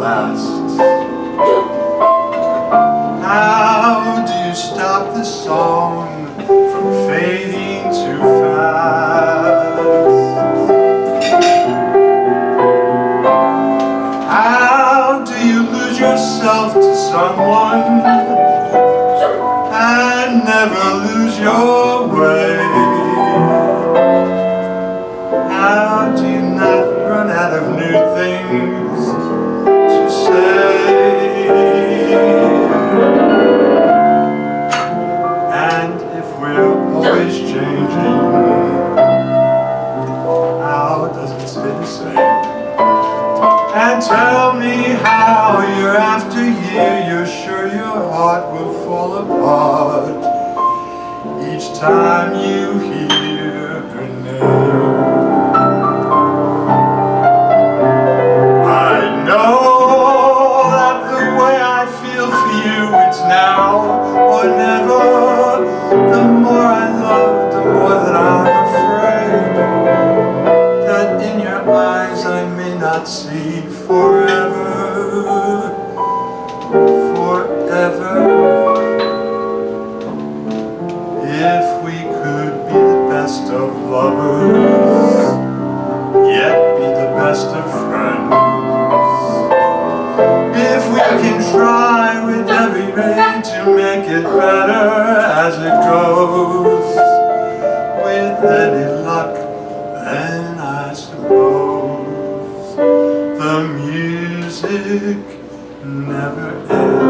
last? How do you stop the song from fading too fast? How do you lose yourself to someone and never lose your way? How do you not run out of new things time you hear to make it better as it goes, with any luck, then I suppose the music never ends.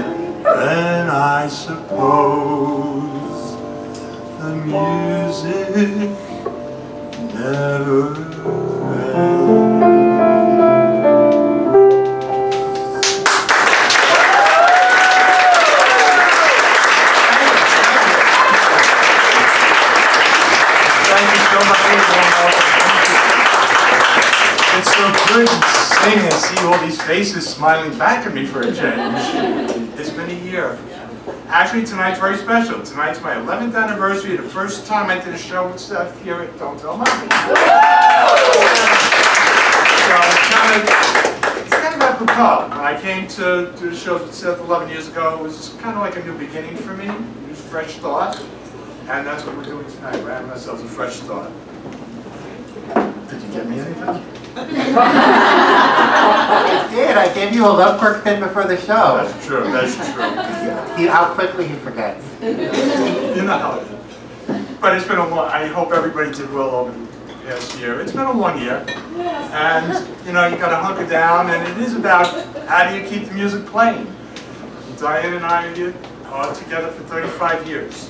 never ends. It's so good to sing and see all these faces smiling back at me for a change. It's been a year. Actually, tonight's very special. Tonight's my 11th anniversary, the first time I did a show with Seth here at Don't Tell Mama. So it's kind of, it's kind of apropos. When I came to do the shows with Seth 11 years ago, it was kind of like a new beginning for me, a new fresh thought. And that's what we're doing tonight. We're having ourselves a fresh start. Did you get me anything? I did. I gave you a love quirk pin before the show. That's true, that's true. See how quickly he forgets. You know how it is. But it's been a long, I hope everybody did well over the past year. It's been a long year. And, you know, you gotta hunker down, and it is about how do you keep the music playing. Diane and I are together for 35 years.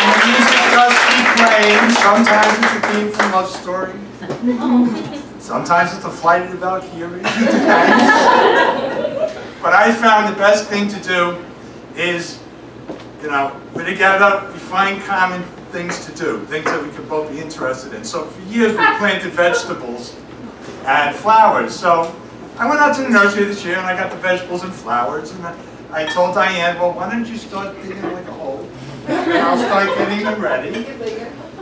And the music does keep playing. Sometimes it's a theme from Love Story. Sometimes it's a flight of the depends. But I found the best thing to do is, you know, we're together, we find common things to do, things that we can both be interested in. So for years we planted vegetables and flowers. So I went out to the nursery this year and I got the vegetables and flowers and I- I told Diane, well, why don't you start digging like a hole? And I'll start getting them ready.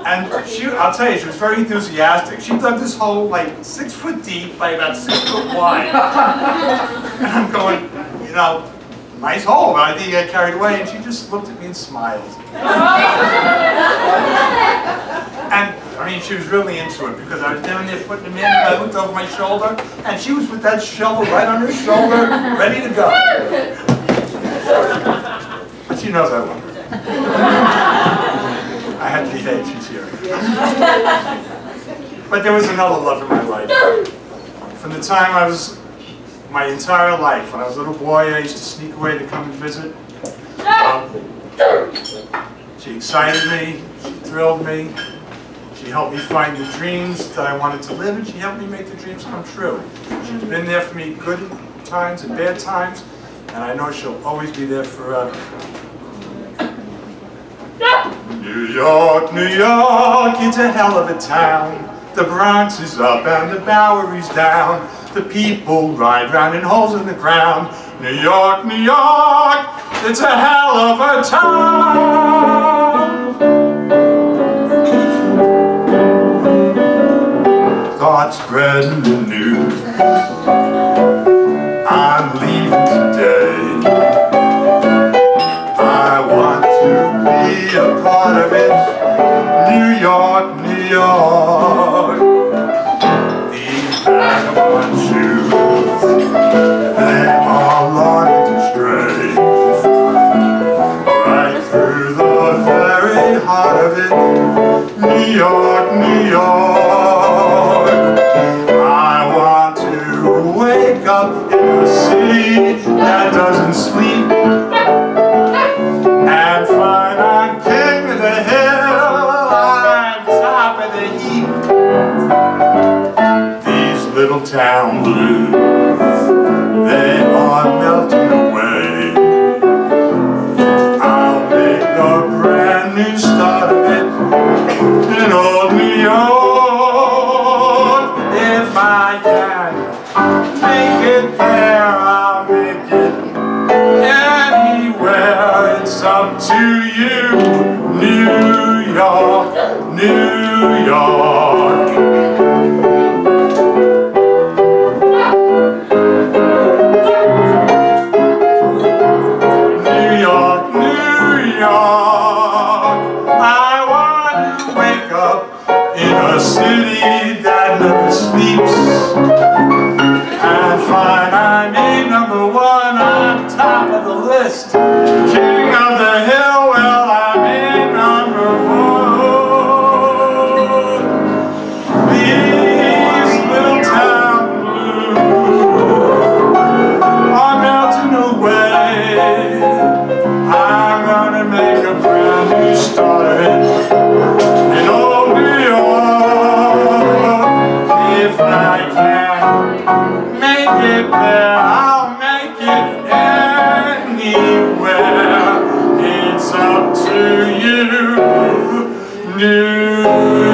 And she, I'll tell you, she was very enthusiastic. She dug this hole like six foot deep by about six foot wide. And I'm going, you know, nice hole, but I think I got carried away. And she just looked at me and smiled. And I mean, she was really into it because I was down there putting them in, and I looked over my shoulder, and she was with that shovel right on her shoulder, ready to go. But she knows I love her. I had to behave, she's here. But there was another love in my life. from the time I was, my entire life, when I was a little boy, I used to sneak away to come and visit. Um, she excited me, she thrilled me, she helped me find the dreams that I wanted to live, and she helped me make the dreams come true. She's been there for me good times and bad times, and I know she'll always be there forever. New York, New York, it's a hell of a town. The Bronx is up and the Bowery's down. The people ride round in holes in the ground. New York, New York, it's a hell of a town. Thoughts spreading the news. New start. If I can make it there, I'll make it anywhere. It's up to you, New York, New York. you.